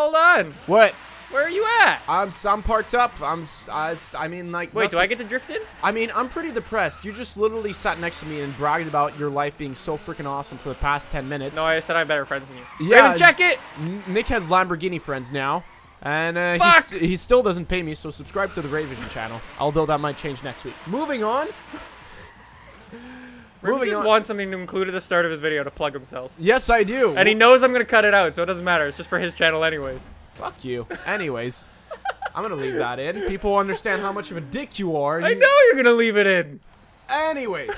Hold on. What? Where are you at? I'm I'm parked up. I'm uh, I mean like Wait, do I get to drift in? I mean, I'm pretty depressed. You just literally sat next to me and bragged about your life being so freaking awesome for the past 10 minutes. No, I said I have better friends than you. Yeah, Raven, check it. Nick has Lamborghini friends now. And uh, he still doesn't pay me, so subscribe to the Ray Vision channel. Although that might change next week. Moving on. Raven Moving just on. wants something to include at the start of his video to plug himself. Yes, I do. And he knows I'm gonna cut it out, so it doesn't matter. It's just for his channel anyways. Fuck you. Anyways, I'm gonna leave that in. People understand how much of a dick you are. I You- know you're gonna leave it in. Anyways,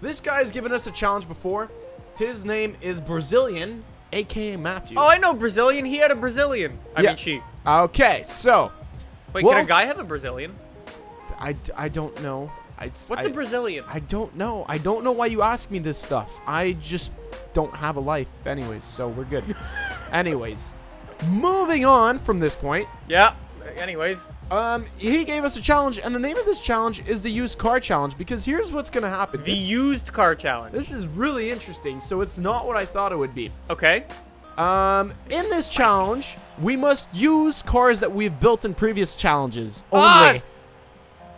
this guy's given us a challenge before. His name is Brazilian, aka Matthew. Oh, I know Brazilian. He had a Brazilian. I Yeah. mean, she. Okay, so Wait, Well- can a guy have a Brazilian? I, I don't know. I, What's a a Brazilian? I don't know. I don't know why you ask me this stuff. I just don't have a life, anyways. So we're good. anyways, moving on from this point. yeah. Anyways, Um, he gave us a challenge, and the name of this challenge is the used car challenge. Because here's what's gonna happen. the This, used car challenge. this is really interesting. So it's not what I thought it would be. Okay. Um, in this challenge, we must use cars that we've built in previous challenges Ah! only.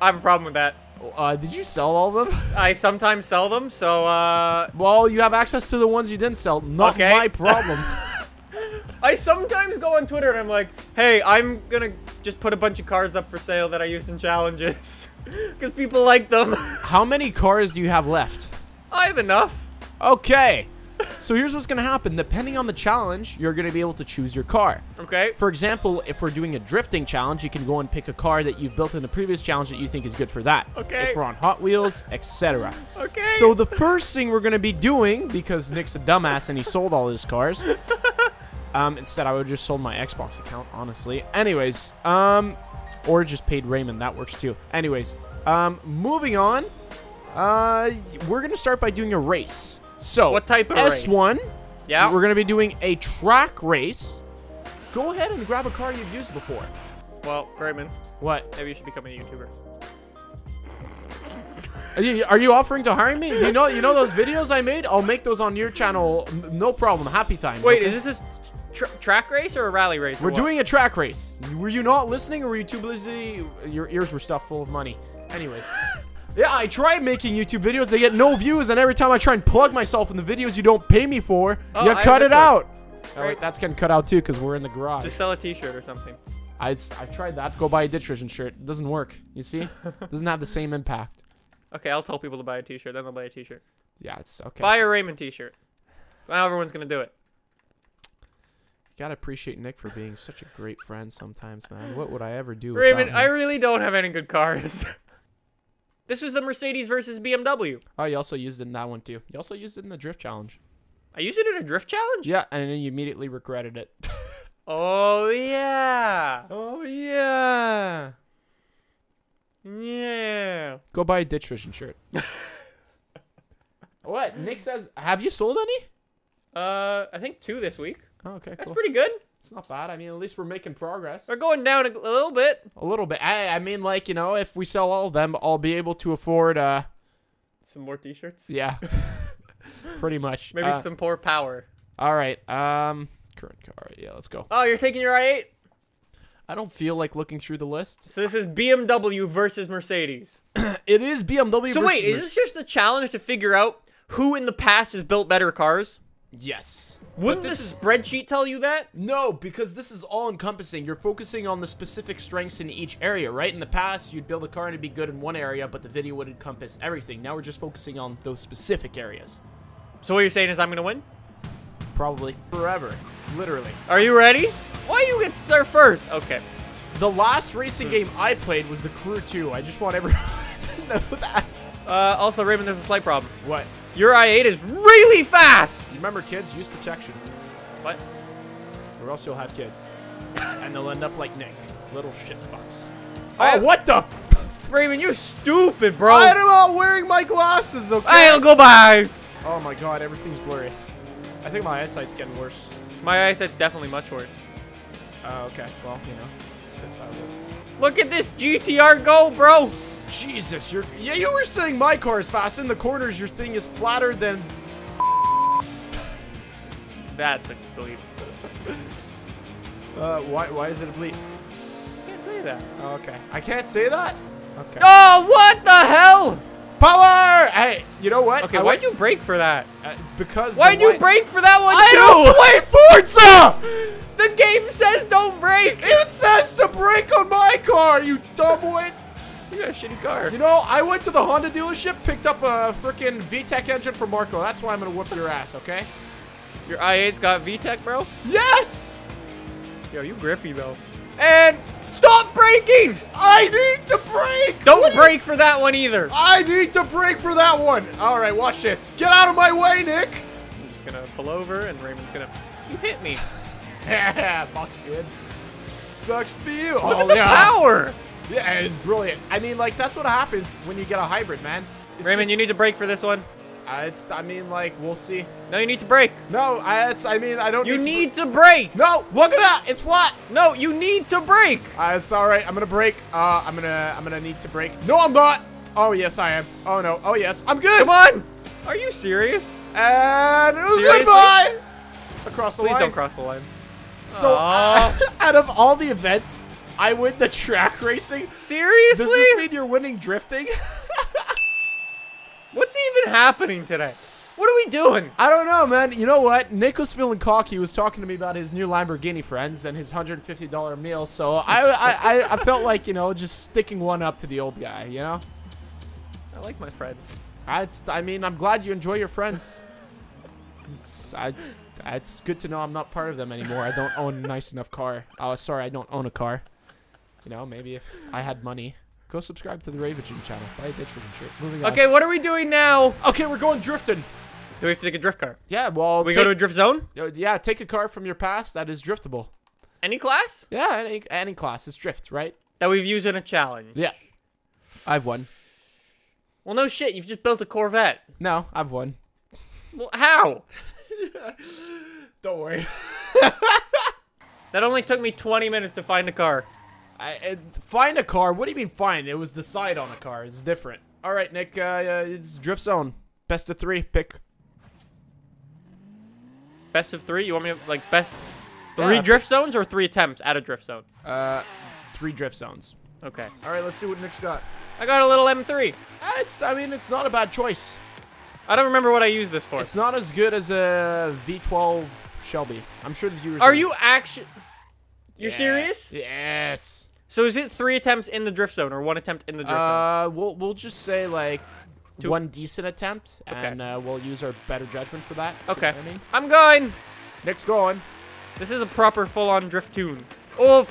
I have a problem with that. Uh, did you sell all of them? I sometimes sell them, so uh, Well, you have access to the ones you didn't sell. Not Okay. my problem. I sometimes go on Twitter and I'm like, hey, I'm gonna just put a bunch of cars up for sale that I used in challenges. Because people like them. How many cars do you have left? I have enough. Okay. So here's what's gonna happen. Depending on the challenge, you're gonna be able to choose your car. Okay. For example, if we're doing a drifting challenge, you can go and pick a car that you've built in the previous challenge that you think is good for that. Okay. If we're on Hot Wheels, etc. Okay. So the first thing we're gonna be doing, because Nick's a dumbass and he sold all his cars. Um, instead, I would have just sold my Xbox account, honestly. Anyways, um, or just paid Raymond. That works too. Anyways, um, moving on. Uh, we're gonna start by doing a race. So What type of race? S1. yeah. We're gonna be doing a track race. Go ahead and grab a car you've used before. well, Raymond, What? maybe you should become a YouTuber. Are you, are you offering to hire me? You know, you know those videos I made. I'll make those on your channel. No problem. Happy times. Wait, okay? is this a tr track race or a rally race? We're doing a track race. Were you not listening, or were you too busy? Your ears were stuffed full of money. Anyways. Yeah, I tried making YouTube videos. They get no views, and every time I try and plug myself in the videos you don't pay me for, Oh, you I cut it one. out. Oh, Right. wait, that's getting cut out too because we're in the garage. Just sell a T-shirt or something. I, s- I tried that. Go buy a Ditch Vision shirt. It doesn't work. You see? It doesn't have the same impact. Okay, I'll tell people to buy a T-shirt. Then they'll buy a T-shirt. Yeah, it's okay. Buy a Raymond T-shirt. Now everyone's gonna do it. You gotta appreciate Nick for being such a great friend sometimes, man. What would I ever do? Raymond, without I really don't have any good cars. this was the Mercedes versus BMW. Oh, you also used it in that one too. You also used it in the drift challenge. I used it in a drift challenge. Yeah, and then you immediately regretted it. Oh yeah. oh yeah. Yeah. Go buy a Ditch Vision shirt. what? Nick says, have you sold any? Uh, I think two this week. Oh, okay, That's cool. pretty good. It's not bad. I mean, at least we're making progress. We're going down a, a little bit. A little bit. I, I mean, like you know, if we sell all of them, I'll be able to afford. Uh, Some more T-shirts. yeah. Pretty much. Maybe Uh, some poor power. All right. Um, current car. Yeah, let's go. Oh, you're taking your i8. I don't feel like looking through the list. So this is BMW versus Mercedes. It is BMW. So versus wait, is this just the challenge to figure out who in the past has built better cars? Yes. Wouldn't this this spreadsheet tell you that? no, because this is all encompassing. You're focusing on the specific strengths in each area, right? In the past, you'd build a car and it'd be good in one area, but the video would encompass everything. Now we're just focusing on those specific areas. So what you're saying is I'm gonna win? Probably forever, literally. Are you ready? Why you get to start first? Okay. The last racing game I played was the Crew 2. I just want everyone to know that. Uh, also, Raymond, there's a slight problem. What? Your i8 is really fast. Remember, kids, use protection, What? or else you'll have kids, and they'll end up like Nick, little shit fucks. I- Oh, what the? Raymond, you stupid, bro. I'm not wearing my glasses, okay? I'll go by. Oh my god, everything's blurry. I think my eyesight's getting worse. My eyesight's definitely much worse. Oh, okay. Well, you know, that's, that's how it is. Look at this GTR go, bro. Jesus, you're. Yeah, you were saying my car is fast. In the corners, your thing is flatter than. That's a bleep. Uh, why, why is it a bleep? Can't say that. Okay. I can't say that? Okay. Oh, what the hell? Power! Hey, you know what? Okay, I why'd you break for that? Uh, it's because. Why'd you break for that one I too? don't play Forza! The game says don't break. It says to brake on my car, you dumbwit! You got a shitty car. You know, I went to the Honda dealership, picked up a freaking VTEC engine for Marco. That's why I'm gonna whoop your ass, okay? Your i8's got VTEC, bro. Yes! Yo, you grippy though. And stop braking! I need to break! Don't What brake for that one either. I need to break for that one. All right, watch this. Get out of my way, Nick. I'm just gonna pull over, and Raymond's gonna. You hit me. Yeah, box good. Sucks to be you. Look oh, at the yeah. power. Yeah, it's brilliant. I mean, like, that's what happens when you get a hybrid, man. It's Raymond, you need to break for this one. Uh, it's, I mean, like, we'll see. No, you need to brake. No, I, it's, I mean, I don't You need, need to brake. to... No, look at that. It's flat. No, you need to brake. Uh, it's all right. I'm gonna brake. Uh, I'm gonna, I'm gonna need to brake. No, I'm not. Oh, yes, I am. Oh, no. Oh, yes. I'm good. Come on. Are you serious? And Seriously? goodbye. Across the Please line. Please don't cross the line. So, Aw. out of all the events, I win the track racing. Seriously? Does this mean you're winning drifting? What's even happening today? What are we doing? I don't know, man. You know what? Nick was feeling cocky. He was talking to me about his new Lamborghini friends and his $150 meal. So I, I, I, I felt like, you know, just sticking one up to the old guy, you know? I like my friends. I, I mean, I'm glad you enjoy your friends. It's, it's, it's good to know I'm not part of them anymore. I don't own a nice enough car. Oh, sorry, I don't own a car. You know, maybe if I had money. Go subscribe to the Ray Vision channel. Buy a ditch freaking shirt. Moving on. Okay, what are we doing now? Okay, we're going drifting. Do we have to take a drift car? Yeah, well, We take, go to a drift zone? uh, yeah, take a car from your past that is driftable. Any class? Yeah, any, any class is drift, right? That we've used in a challenge. Yeah. I've won. Well, no shit. You've just built a Corvette. No, I've won. Well, how? Don't worry. That only took me 20 minutes to find a car. I, find a car. What do you mean find? It was decide on a car. It's different. All right, Nick. Uh, uh, it's drift zone. Best of three. Pick. Best of three? You want me to, like, best three Yeah. drift zones or three attempts at a drift zone? Uh, three drift zones. Okay. All right, let's see what Nick's got. I got a little M3. Uh, It's. I mean, it's not a bad choice. I don't remember what I used this for. It's not as good as a V12 Shelby. I'm sure the viewers. Are you actually... You're serious? Yes. So is it three attempts in the drift zone or one attempt in the drift zone? Uh, we'll we'll just say like Two. one decent attempt, Okay. and uh, we'll use our better judgment for that. You Okay. know I mean, I'm going. Nick's going, This is a proper full-on drift tune. Oh,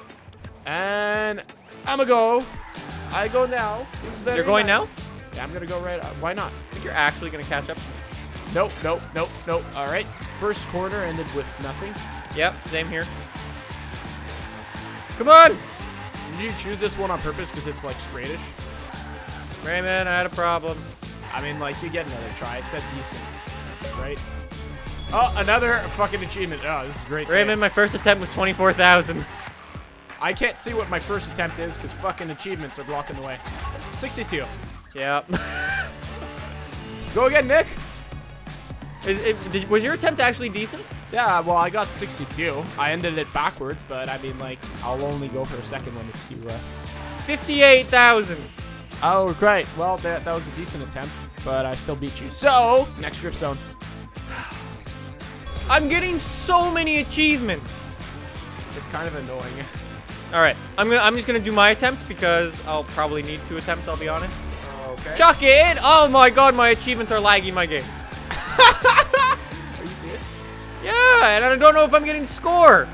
and I'ma go. I go now. This is very you're going nice. now? Yeah, I'm gonna go right. Uh, why not? I think you're actually gonna catch up. Nope, nope, nope, nope. All right. First corner ended with nothing. Yep, same here. Come on! Did you choose this one on purpose because it's like straightish? Raymond, I had a problem. I mean, like you get another try. I said decent, right? Oh, another fucking achievement. Oh, this is great. Raymond, my first attempt was 24,000. I can't see what my first attempt is because fucking achievements are blocking the way. 62. Yep. Go again, Nick. Is it, did, was your attempt actually decent? Yeah, well, I got 62. I ended it backwards, but I mean, like, I'll only go for a second one if you, uh... 58,000. Oh, great. Well, that, that was a decent attempt, but I still beat you. So, next drift zone. I'm getting so many achievements. It's kind of annoying. All right, I'm gonna. I'm just gonna do my attempt because I'll probably need two attempts. I'll be honest. Okay. Chuck it. Oh my god, my achievements are lagging my game. Are you serious? Yeah, and I don't know if I'm getting score.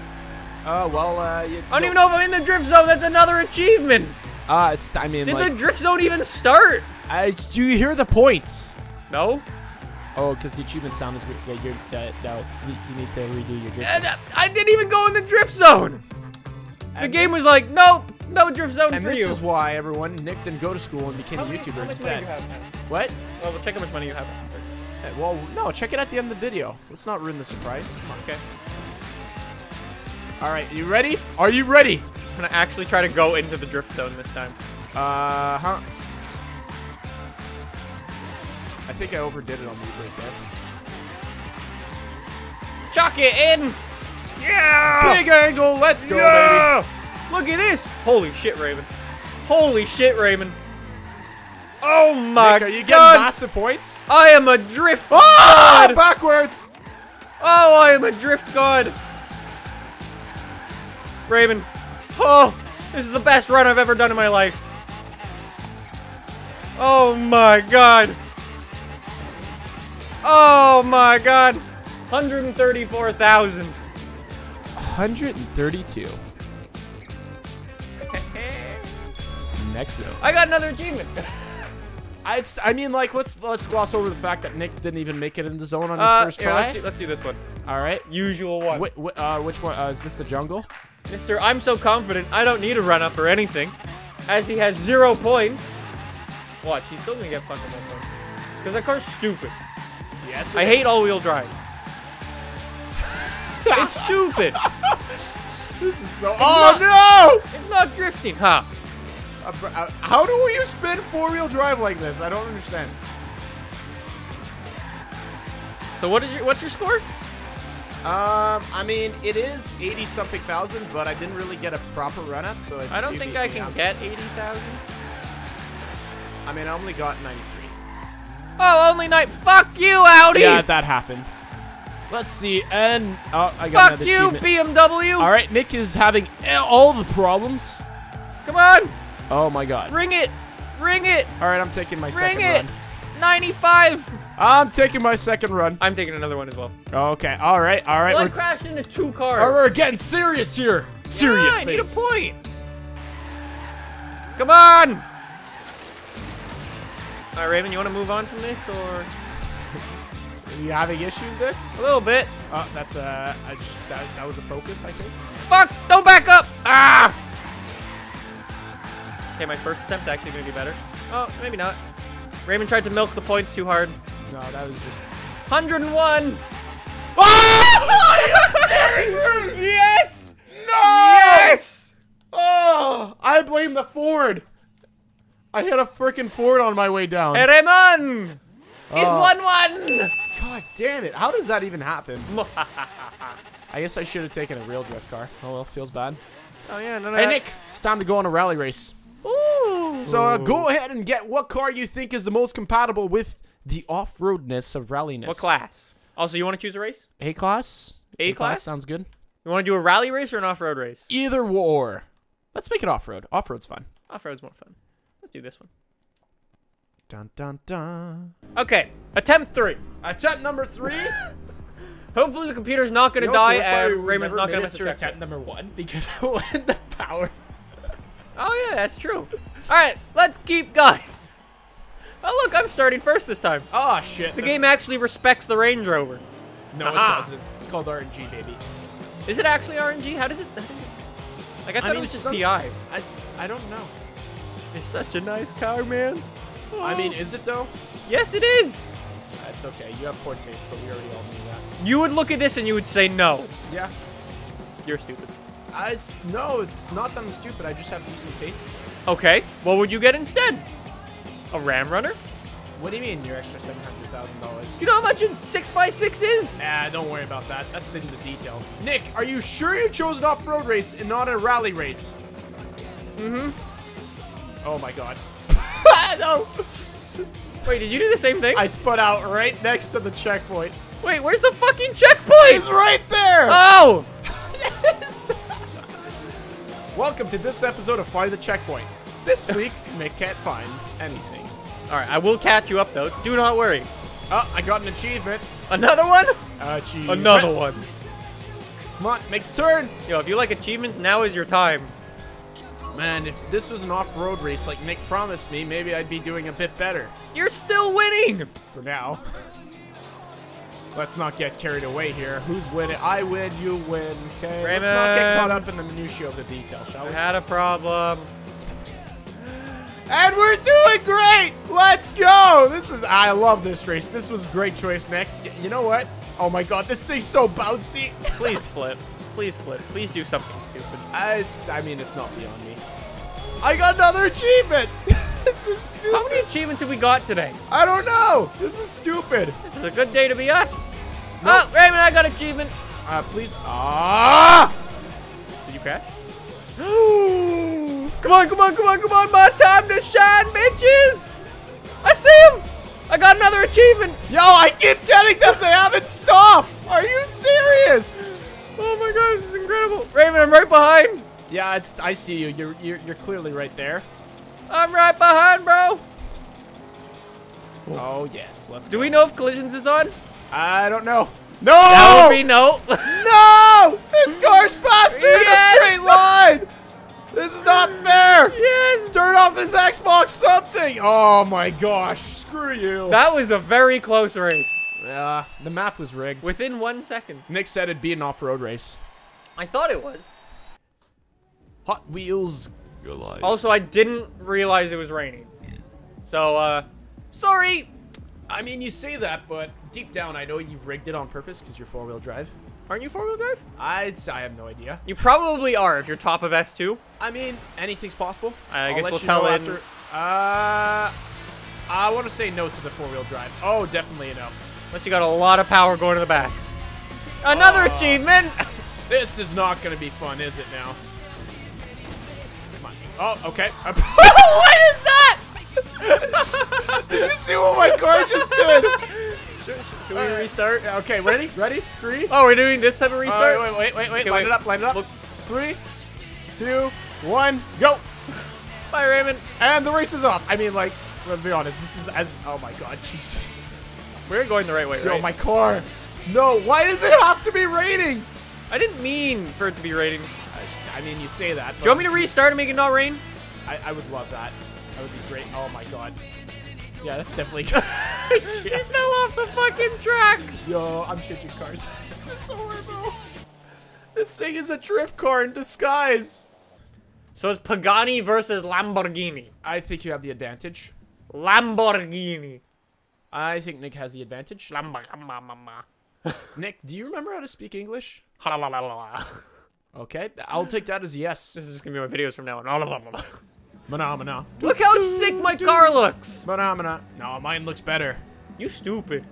Oh, well, uh... You, I don't even know if I'm in the drift zone. That's another achievement. Uh, it's, I mean, Did like... the drift zone even start? I, do you hear the points? No. Oh, because the achievement sound is... Yeah, you're... Uh, no, you, need to redo your drift And zone. uh, I didn't even go in the drift zone. The And game this- was like, nope, no drift zone And for this you. is why everyone Nick didn't go to school and became a YouTuber instead. What? Well, we'll check how much money you have after. Uh, Well, no, check it at the end of the video. Let's not ruin the surprise. Come on. Okay. All right, you ready? Are you ready? I'm gonna actually try to go into the drift zone this time. Uh huh. I think I overdid it on the break there. Chuck it in. Yeah! Big angle. Let's go, baby. Look at this! Holy shit, Raven. Holy shit, Raven. Oh my Nick, are you getting god! massive points? I am a drift Ah, god! backwards. Oh, I am a drift god! Raven. Oh, this is the best run I've ever done in my life. Oh my god. Oh my god. 134,000. 132. Next zone. I got another achievement. I, I mean, like, let's let's gloss over the fact that Nick didn't even make it in the zone on his Uh, first here, try. let's do, let's do this one. All right. Usual one. Wh- wh- uh, which one? Uh, is this the jungle? Mister, I'm so confident I don't need a run up or anything. As he has zero points. Watch, he's still gonna get fucking one point. Because that car's stupid. Yes. I hate all-wheel drive. it's stupid. This is so. Oh no! It's not drifting, huh? Uh, uh, how do you spin four-wheel drive like this? I don't understand. So what is your what's your score? Um, I mean, it is 80 something thousand, but I didn't really get a proper run up, so I don't think I can up. get 80,000. I mean, I only got 93. Oh, only night. Fuck you, Audi. Yeah, that happened. Let's see, and oh, I got Fuck you. BMW. All right, Nick is having all the problems. Come on, Oh my god. ring it, ring it, All right, I'm taking my ring second it. run. 95. I'm taking my second run. I'm taking another one as well. Okay, all right, all right. Well, I crashed into two cars. all right, we're getting serious here. Serious yeah, I need a point. Come on. All right, Raven, you want to move on from this or Are you having issues, Nick? a little bit? Oh, that's uh, I just, that, that was a focus, I think. Fuck! Don't back up! Ah! Okay, my first attempt's actually gonna be better. Oh, maybe not. Raymond tried to milk the points too hard. No, that was just. 101! Oh! yes! no! Yes! Oh, I blame the Ford. I hit a freaking Ford on my way down. Raymond! Is Oh. 1-1! God damn it! How does that even happen? I guess I should have taken a real drift car. Oh well, feels bad. oh yeah, no, no. Hey Nick, it's time to go on a rally race. Ooh! So uh, go ahead and get what car you think is the most compatible with the off-roadness of ralliness. What class? Also, you want to choose a race? A class. A class? sounds good. You want to do a rally race or an off-road race? Either or. Let's make it off-road. Off-road's fun. Off-road's more fun. Let's do this one. Dun dun dun. Okay, attempt three. Attempt number three. Hopefully the computer's not gonna die and Raymond's not gonna miss a checkpoint. attempt number one because I went the power. Oh yeah, that's true. All right, let's keep going. Oh look, I'm starting first this time. Oh shit. The game actually respects the Range Rover. No, it doesn't. It's called RNG, baby. Is it actually RNG? How does it? How does it like I thought mean, it was just some- PI. It's, I don't know. It's such a nice car, man. I mean, is it though? yes, it is. That's okay. You have poor taste, but we already all knew that. You would look at this and you would say no. Yeah. You're stupid. Uh, it's no, it's not that I'm stupid. I just have decent taste. Okay, what would you get instead? A Ram Runner? What do you mean your extra seven hundred thousand dollars? Do you know how much a 6x6 is? Ah, don't worry about that. That's in the details. Nick, are you sure you chose an off-road race and not a rally race? Mm-hmm. Oh my god. no. Wait, did you do the same thing? I spun out right next to the checkpoint. Wait, where's the fucking checkpoint? It's right there! Oh! Welcome to this episode of Find the Checkpoint. This week, Nick can't find anything. All right, I will catch you up though. Do not worry. Oh, I got an achievement. Another one? Achievement. Another one. Come on, make the turn. Yo, if you like achievements, now is your time. Man, if this was an off-road race like Nick promised me, maybe I'd be doing a bit better. You're still winning. For now. Let's not get carried away here. Who's winning? I win, you win. Okay. Let's not get caught up in the minutiae of the detail, shall I we? had a problem. And we're doing great! Let's go! This is I love this race. This was a great choice, Nick. Y- you know what? Oh my god, this thing's so bouncy. Please flip. Please flip. Please do something stupid. Uh, it's I mean it's not beyond me. I got another achievement! this is stupid. How many achievements have we got today? I don't know. This is stupid. This is a good day to be us. Oh, Raymond, I got achievement. Uh, please. Ah! Did you crash? come on, come on, come on, come on. My time to shine, bitches. I see him. I got another achievement. Yo, I keep getting them. They haven't stopped. Are you serious? Oh my god, this is incredible. Raven, I'm right behind. Yeah, it's. I see you. You're you're, you're clearly right there. I'm right behind, bro. Oh yes, let's. Do go. we know if collisions is on? I don't know. No! That would be no. no! This car's faster in a straight line. This is not fair. yes. Turn off this Xbox something. Oh my gosh! Screw you. That was a very close race. Yeah, the map was rigged. Within one second. Nick said it'd be an off-road race. I thought it was. Hot Wheels. Goliath. Also, I didn't realize it was raining. So, uh, sorry. I mean, you say that, but deep down, I know you rigged it on purpose because you're four-wheel drive. Aren't you four-wheel drive? I, I have no idea. You probably are if you're top of S2. I mean, anything's possible. I I'll guess we'll you tell know in- after. Uh, I want to say no to the four-wheel drive. Oh, definitely a no. Unless you got a lot of power going to the back. Another Oh. achievement! This is not going to be fun, is it now? Come on. Oh, okay. what is that? did you see what my car just did? should, should- should we restart? Okay, ready? Ready? Three. Oh, we're doing this type of Uh, restart? wait, wait, wait, wait. Okay, line wait. it up, line it up. Look. Three, two, one, go. Bye, Raymond. And the race is off. I mean, like, let's be honest. This is as. Oh my god, Jesus. We're going the right way, Yo, right? my car. No, why does it have to be raining? I didn't mean for it to be raining. I, mean, you say that. Do you want me to restart and make it not rain? I, I would love that. That would be great. Oh my god. Yeah, that's definitely. good. He fell off the fucking track. Yo, I'm changing cars. this is horrible. This thing is a drift car in disguise. So it's Pagani versus Lamborghini. I think you have the advantage. Lamborghini. I think Nick has the advantage. Lamborghini. Nick, do you remember how to speak English? This Okay, I'll take that as a yes. This is gonna be my videos from now on. Phenomena. Look how sick my car looks. Phenomena. No, mine looks better. You stupid.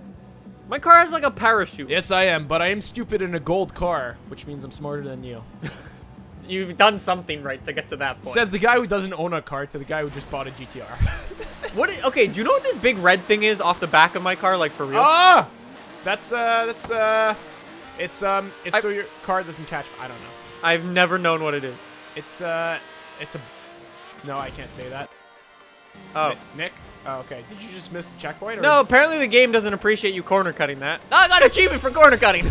My car has like a parachute. Yes, I am, but I am stupid in a gold car, which means I'm smarter than you. You've done something right to get to that point. Says the guy who doesn't own a car to the guy who just bought a GTR. what? okay, do you know what this big red thing is off the back of my car, like for real? ah! That's, uh, that's, uh, it's, um, it's I- so your car doesn't catch, I don't know. I've never known what it is. It's, uh, it's a, no, I can't say that. Oh. Ni- Nick? Oh, okay. Did you just miss the checkpoint? Or? No, apparently the game doesn't appreciate you corner cutting that. I got an achievement for corner cutting.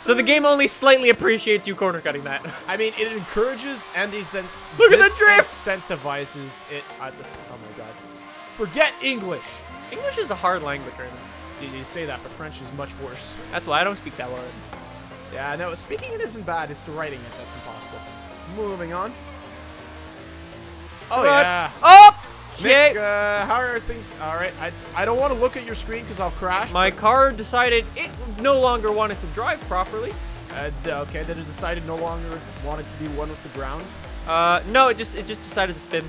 so the game only slightly appreciates you corner cutting that. I mean, it encourages and Look at the drift! incentivizes it at this, oh my god. Forget English! English is a hard language, right now. You, you say that, but French is much worse. That's why I don't speak that word. Yeah, no, speaking it isn't bad. It's the writing it that's impossible. Moving on. Oh, on. yeah. Oh! Nick, uh, how are things? All right, I'd, I don't want to look at your screen because I'll crash. My car decided it no longer wanted to drive properly. Uh, okay, then it decided no longer wanted to be one with the ground. Uh, no, it just it just decided to spin.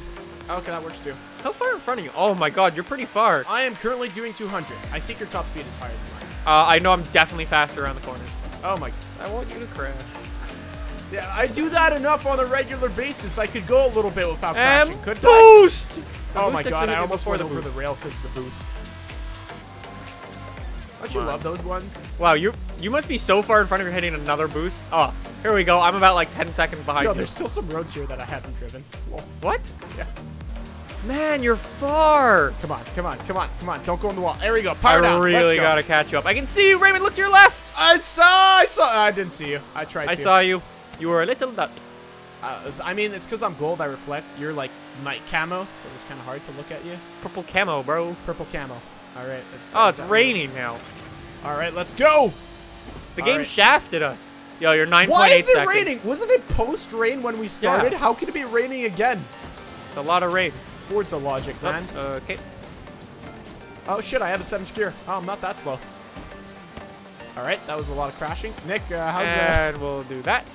Okay, that works too. How far in front of you? Oh my god, you're pretty far. I am currently doing 200. I think your top speed is higher than mine. Uh, I know I'm definitely faster around the corners. Oh my. I want you to crash. Yeah, I do that enough on a regular basis. I could go a little bit without And crashing, couldn't I? boost! Oh my god, I almost went the over boost. the rail because of the boost. Don't you love those ones? Wow, you you must be so far in front of you hitting another boost. Oh, here we go. I'm about like 10 seconds behind Yo, you. there's still some roads here that I haven't driven. Lol. What? Yeah. Man, you're far. Come on, come on, come on, come on. Don't go in the wall. There we go. I Power down. really go. gotta catch you up. I can see you, Raymond. Look to your left. I saw. I saw. I didn't see you. I tried. I to. saw you. You were a little nut. Uh, I mean, it's because I'm gold. I reflect. You're like night camo, so it's kind of hard to look at you. Purple camo, bro. Purple camo. All right. It's, Oh, it's raining now. All right, let's go. The All game right. shafted us. Yo, you're 9.8 Why is it seconds. raining? Wasn't it post rain when we started? Yeah. How could it be raining again? It's a lot of rain. Forza logic, man. Oh, okay. Oh shit, I have a seventh gear. Oh, I'm not that slow. All right, that was a lot of crashing. Nick, uh, how's, And we'll do that.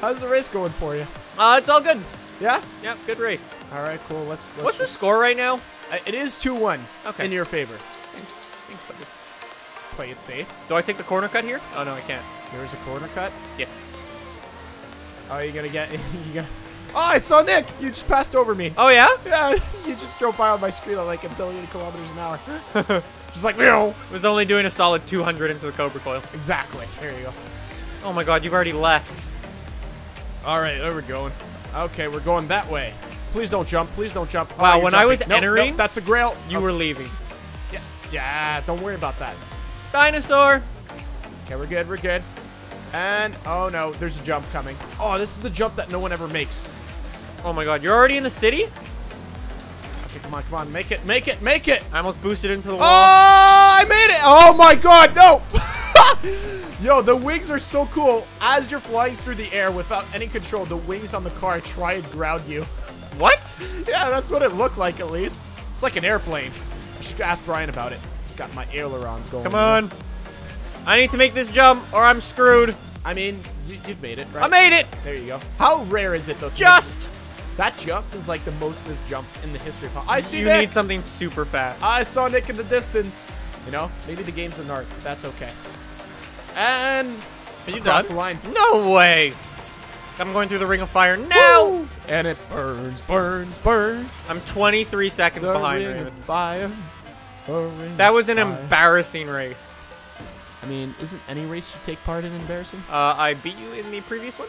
how's the race going for you? Uh, it's all good. Yeah. Yep, good race. All right, cool. Let's. let's What's the score right now? Uh, it is two one. Okay. In your favor. Thanks. Thanks, buddy. play it safe. Do I take the corner cut here? Oh, no, I can't. There's a corner cut. Yes. Oh, you're gonna get. you gonna. Oh, I saw Nick. You just passed over me. Oh, yeah? Yeah, you just drove by on my screen at like a billion kilometers an hour. just like, no. Was only doing a solid 200 into the Cobra Coil. Exactly. There you go. Oh my god, you've already left. All right, there we're going. Okay, we're going that way. Please don't jump. Please don't jump. Wow, oh, you're when I was. Nope, entering- nope, that's a grail. You Oh, were leaving. Yeah, yeah, don't worry about that. Dinosaur! Okay, we're good. We're good. And oh no, there's a jump coming. Oh, this is the jump that no one ever makes. Oh my god, you're already in the city? Okay, come on, come on, make it, make it, make it. I almost boosted into the Oh, wall. I made it! Oh my god, no! Yo, the wings are so cool. As you're flying through the air without any control, the wings on the car try and ground you. What? Yeah, that's what it looked like at least. It's like an airplane. I should ask Brian about it. It's got my ailerons going. Come on. I need to make this jump or I'm screwed. I mean, you, you've made it, right? I made it! There you go. How rare is it though? Just! That jump is like the most missed jump in the history of. I see You Nick. need something super fast. I saw Nick in the distance. You know, maybe the game's an art. That's okay. And Are you across done? the line. No way! I'm going through the ring of fire now! Woo! And it burns, burns, burns. I'm 23 seconds The behind ring of fire. Ring That was an fire. embarrassing race. I mean, isn't any race you take part in embarrassing? Uh, I beat you in the previous one.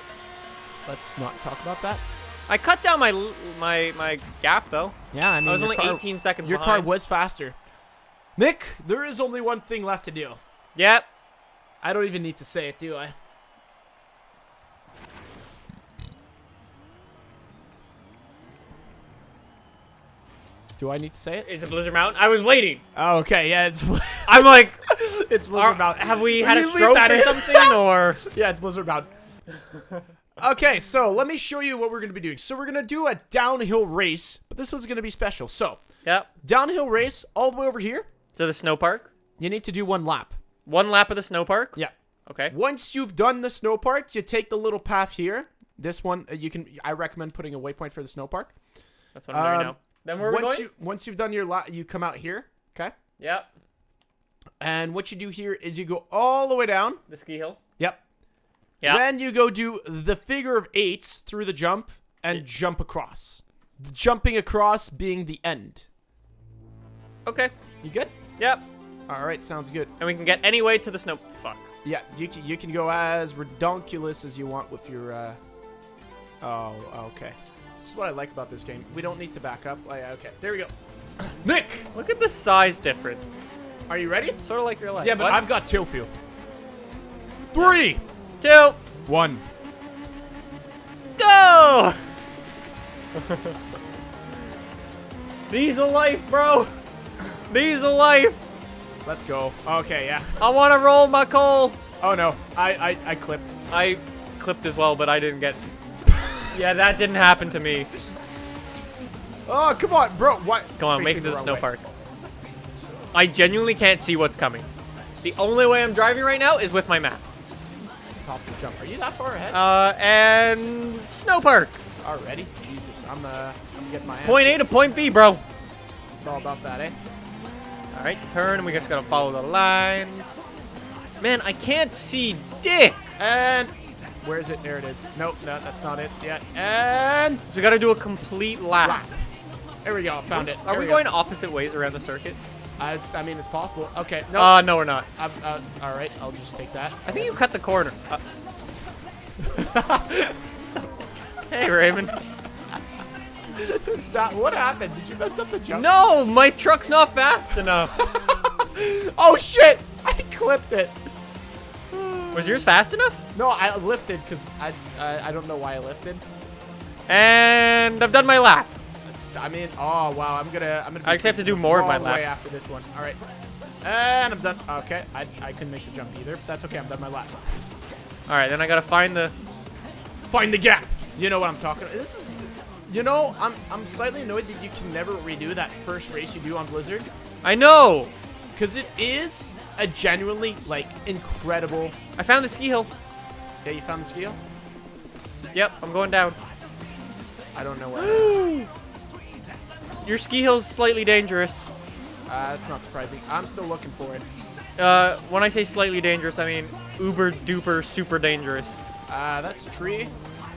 Let's not talk about that. I cut down my my my gap though. Yeah, I mean, I was only car, 18 seconds Your car was faster. Nick, there is only one thing left to do. Yep. I don't even need to say it, do I? Do I need to say it? Is it Blizzard Mountain? I was waiting. Oh, okay, yeah, it's I'm like, it's are, Blizzard Mountain. have we Will had a you stroke or in? something, or? Yeah, it's Blizzard Mountain. Okay, so let me show you what we're gonna be doing. So we're gonna do a downhill race, but this one's gonna be special. So Yep. downhill race all the way over here. To the snow park. You need to do one lap. One lap of the snow park. Yeah. Okay. Once you've done the snow park, you take the little path here. This one, uh, you can. I recommend putting a waypoint for the snow park. That's what I'm doing Um, now. Then where are once going? you once you've done your lap, you come out here. Okay. Yep. And what you do here is you go all the way down. The ski hill. Yep. Yeah. Then you go do the figure of eights through the jump and jump across. The jumping across being the end. Okay. You good? Yep. All right, sounds good. And we can get any way to the snow. Fuck. Yeah, you can, you can go as redonkulous as you want with your. Uh... Oh, okay. This is what I like about this game. We don't need to back up. Oh, yeah, okay, there we go. Nick, Look at the size difference. are you ready? Sort of like your life. Yeah, but What? I've got two fuel. Three, two. one. Go! These are life, bro. These are life. Let's go. Okay, yeah. I want to roll my coal. Oh no, I I, I clipped. I clipped as well, but I didn't get. yeah, that didn't happen to me. Oh come on, bro. What? Come on, make it to the snow way. park. I genuinely can't see what's coming. The only way I'm driving right now is with my map. Top of the jump. Are you that far ahead? Uh, and snow park. Already? Jesus, I'm uh, I'm getting my ass. Point A to point B, bro. It's all about that, eh? All right, turn, and we just gotta follow the lines. Man, I can't see dick. And where is it? There it is. Nope, no, that's not it yet. And So we gotta do a complete lap. lap. There we go. Found it. Are There we go. going opposite ways around the circuit? Uh, it's, I mean, it's possible. Okay. No. Uh, no, we're not. I'm, uh, all right. I'll just take that. I think you cut the corner. Uh, hey, Raven. Stop. What happened? Did you mess up the jump? No, my truck's not fast enough. Oh shit! I clipped it. Was yours fast enough? No, I lifted because I, I I don't know why I lifted. And I've done my lap. I mean, oh wow, I'm gonna I'm gonna. I actually have to do more of my lap. after this one. All right, and I'm done. Okay, I I couldn't make the jump either. But that's okay. I'm done my lap. All right, then I gotta find the. Find the gap. You know what I'm talking. about. This is, you know, I'm I'm slightly annoyed that you can never redo that first race you do on Blizzard, I know. because it is a genuinely like incredible. I found the ski hill. Yeah, you found the ski hill? Yep, I'm going down. I don't know what. Your ski hill's slightly dangerous. Uh, that's not surprising. I'm still looking for it. Uh, when I say slightly dangerous, I mean uber duper super dangerous. Uh, that's a tree.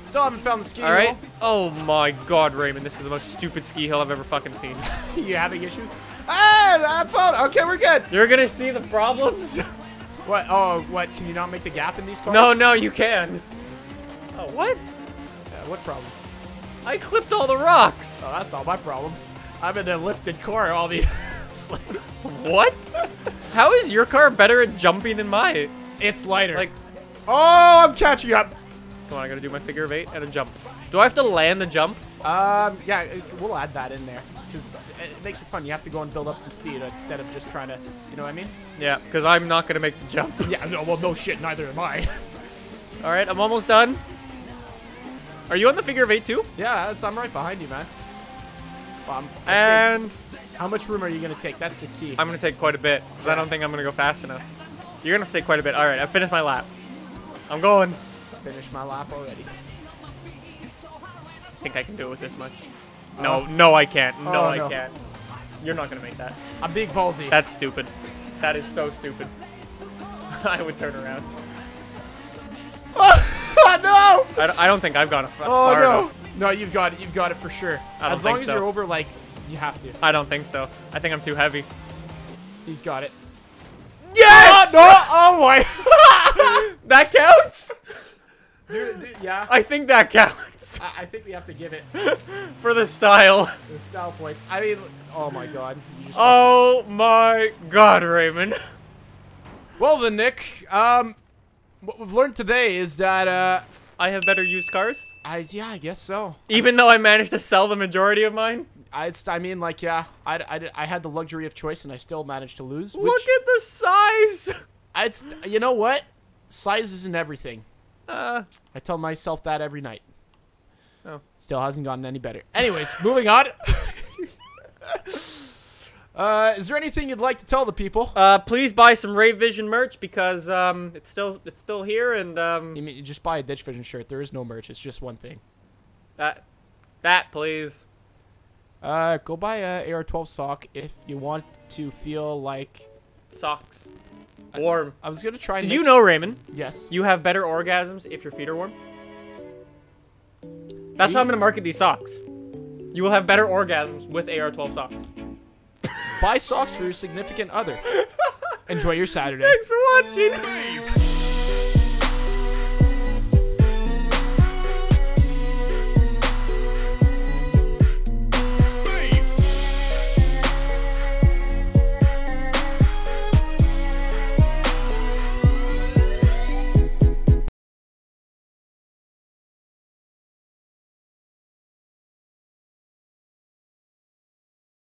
Still haven't found the ski All right. hill. Oh my God, Raymond, this is the most stupid ski hill I've ever fucking seen. you having issues? Ah, I found. Okay, we're good. You're gonna see the problems. What? Oh, what? Can you not make the gap in these cars? no, no, you can. Oh, what? Uh, what problem? I clipped all the rocks. Oh, that's not my problem. I'm in a lifted car. All the. What? How is your car better at jumping than mine? it's lighter. Like, oh, I'm catching up. come on, I gotta do my figure of eight and a jump. Do I have to land the jump? Um, yeah, we'll add that in there because it makes it fun. You have to go and build up some speed instead of just trying to, you know what I mean? Yeah, because I'm not gonna make the jump. Yeah. No. Well, no shit. Neither am I. All right, I'm almost done. Are you on the figure of eight too? yeah, I'm right behind you, man. Um, let's. And how much room are you gonna take? That's the key. I'm gonna take quite a bit because I don't think I'm gonna go fast enough. You're gonna stay quite a bit. All right, I finished my lap. I'm going. Finished my lap already. I think I can do it with this much. No, no, I can't. No, Oh, I no. can't. You're not gonna make that. I'm being ballsy. That's stupid. That is so stupid. I would turn around. oh no! I don't, I don't think I've gone Oh far no! enough. No, you've got it. You've got it for sure. As long as so. you're over, like, you have to. I don't think so. I think I'm too heavy. He's got it. Yes! Oh my! that counts. dude, dude, yeah. I think that counts I, I think we have to give it for the style. the style points. I mean, oh my god. Oh my God, Raymond. Well then, Nick. Um, what we've learned today is that uh, I have better used cars, I yeah, I guess so. even though I managed to sell the majority of mine. I, I mean, like, yeah, I, I, I had the luxury of choice and I still managed to lose. Which, Look at the size. It's, you know what? Size isn't everything. Uh, I tell myself that every night. Oh. Still hasn't gotten any better. Anyways, moving on. uh, is there anything you'd like to tell the people? uh, please buy some Ray Vision merch because um, it's still it's still here and um, You mean you just buy a Ditch Vision shirt? There is no merch. It's just one thing. that that please. Uh, go buy a AR-12 sock if you want to feel like. Socks. Warm. I was gonna try. Did you know, Raymond? Yes. You have better orgasms if your feet are warm. That's how I'm gonna market these socks. You will have better orgasms with AR-12 socks. Buy socks for your significant other. Enjoy your Saturday. Thanks for watching. Please